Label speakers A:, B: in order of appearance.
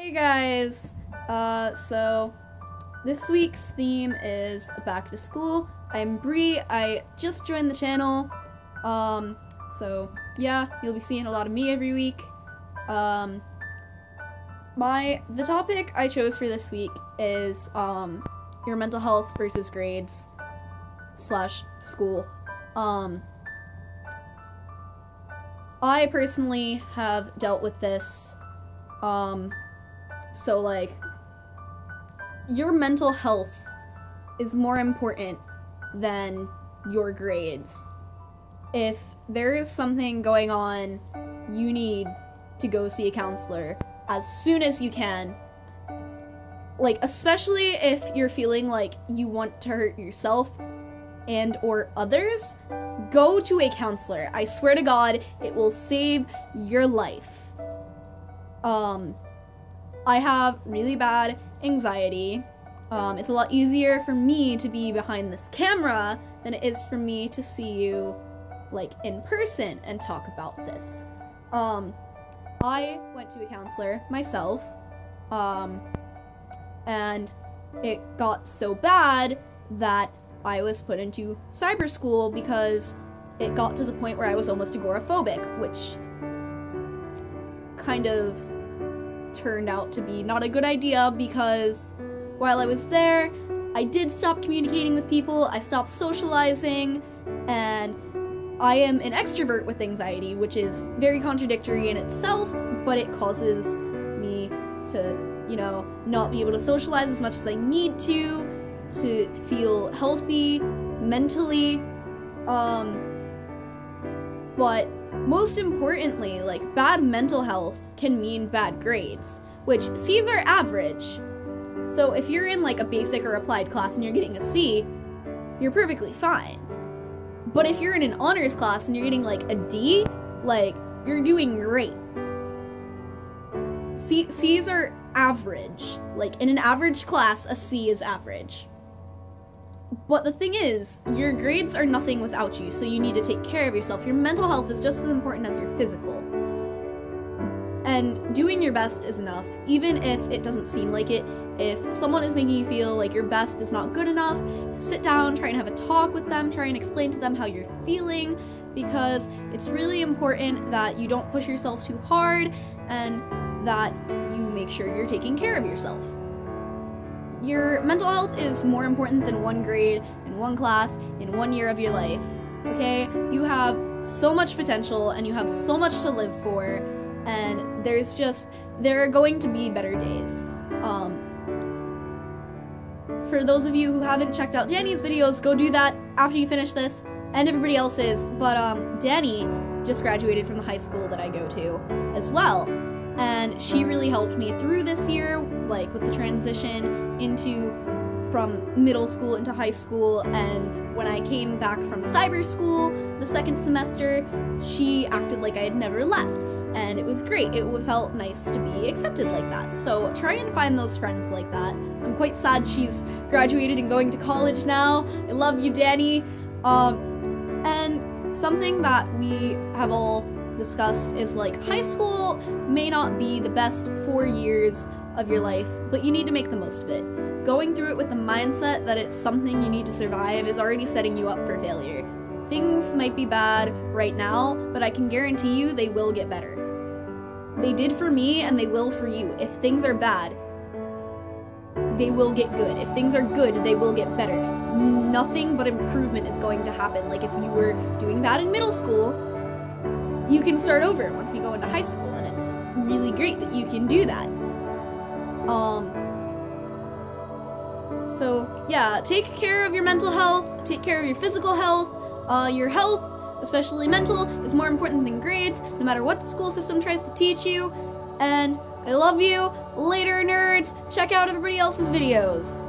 A: Hey guys! Uh, so this week's theme is back to school. I'm Bri. I just joined the channel. Um, so yeah, you'll be seeing a lot of me every week. Um, my the topic I chose for this week is um your mental health versus grades slash school. Um, I personally have dealt with this. Um, so like your mental health is more important than your grades. If there is something going on, you need to go see a counselor as soon as you can. Like especially if you're feeling like you want to hurt yourself and or others, go to a counselor. I swear to god, it will save your life. Um I have really bad anxiety. Um, it's a lot easier for me to be behind this camera than it is for me to see you like in person and talk about this. Um, I went to a counselor myself, um, and it got so bad that I was put into cyber school because it got to the point where I was almost agoraphobic, which kind of turned out to be not a good idea because while I was there, I did stop communicating with people, I stopped socializing, and I am an extrovert with anxiety, which is very contradictory in itself, but it causes me to, you know, not be able to socialize as much as I need to, to feel healthy mentally. Um, but most importantly, like bad mental health can mean bad grades, which C's are average. So if you're in like a basic or applied class and you're getting a C, you're perfectly fine. But if you're in an honors class and you're getting like a D, like you're doing great. C C's are average. Like in an average class, a C is average. But the thing is, your grades are nothing without you, so you need to take care of yourself. Your mental health is just as important as your physical. And doing your best is enough, even if it doesn't seem like it. If someone is making you feel like your best is not good enough, sit down, try and have a talk with them, try and explain to them how you're feeling, because it's really important that you don't push yourself too hard and that you make sure you're taking care of yourself. Your mental health is more important than one grade in one class in one year of your life. Okay? You have so much potential and you have so much to live for, and there's just, there are going to be better days. Um, for those of you who haven't checked out Danny's videos, go do that after you finish this, and everybody else's. But um, Danny just graduated from the high school that I go to as well and she really helped me through this year, like with the transition into from middle school into high school. And when I came back from cyber school the second semester, she acted like I had never left. And it was great. It felt nice to be accepted like that. So try and find those friends like that. I'm quite sad she's graduated and going to college now. I love you, Danny. Um, and something that we have all discussed is like high school may not be the best four years of your life, but you need to make the most of it. Going through it with the mindset that it's something you need to survive is already setting you up for failure. Things might be bad right now, but I can guarantee you they will get better. They did for me and they will for you. If things are bad, they will get good. If things are good, they will get better. Nothing but improvement is going to happen. Like if you were doing bad in middle school, you can start over once you go into high school, and it's really great that you can do that. Um, so yeah, take care of your mental health, take care of your physical health, uh, your health, especially mental, is more important than grades, no matter what the school system tries to teach you, and I love you, later nerds, check out everybody else's videos.